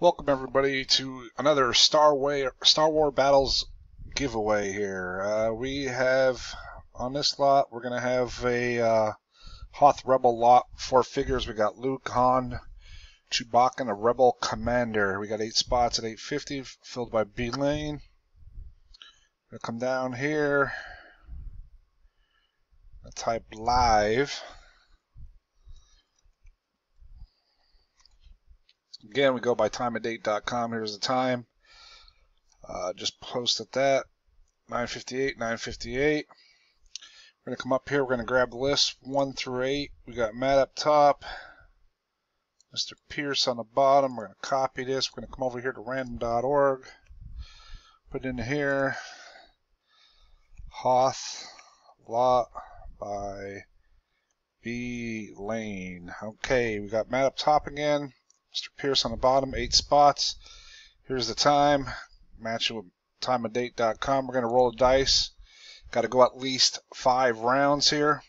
Welcome everybody to another Star Way Star War Battles giveaway here. Uh, we have on this lot we're gonna have a uh, Hoth Rebel lot, four figures. We got Luke, Han, Chewbacca, and a Rebel Commander. We got eight spots at 850, filled by B Lane. Gonna come down here. Type live. Again, we go by timeanddate.com. Here's the time. Uh, just posted that. 958, 958. We're going to come up here. We're going to grab the list 1 through 8. We got Matt up top. Mr. Pierce on the bottom. We're going to copy this. We're going to come over here to random.org. Put it in here. Hoth lot by B Lane. Okay, we got Matt up top again. Mr. Pierce on the bottom, eight spots. Here's the time. Match it with timeanddate.com. We're going to roll a dice. Got to go at least five rounds here.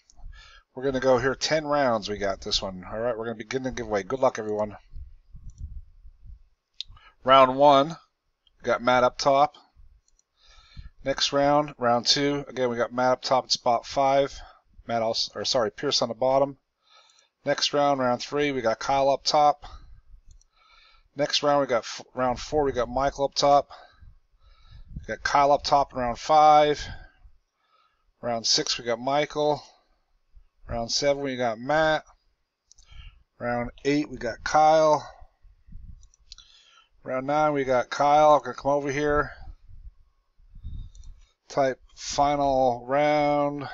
We're going to go here 10 rounds. We got this one. All right, we're going to begin the giveaway. Good luck, everyone. Round one, got Matt up top. Next round, round two. Again, we got Matt up top at spot five. Matt also, or sorry, Pierce on the bottom. Next round, round three, we got Kyle up top. Next round, we got round four. We got Michael up top. We got Kyle up top in round five. Round six, we got Michael. Round seven, we got Matt. Round eight, we got Kyle. Round nine, we got Kyle. I'm gonna come over here. Type final round.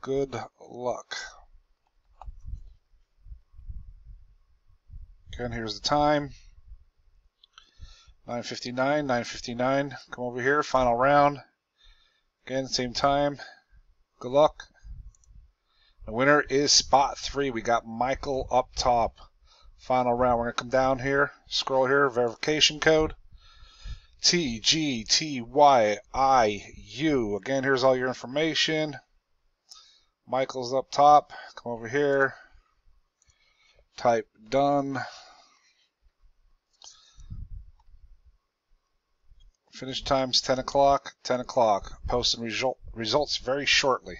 Good luck. Again, here's the time. 9.59, 9.59. Come over here, final round. Again, same time. Good luck. The winner is spot three. We got Michael up top. Final round. We're going to come down here, scroll here, verification code. T G T Y I U. Again, here's all your information. Michael's up top. Come over here. Type done. Finish time's 10 o'clock. 10 o'clock. Posting result, results very shortly.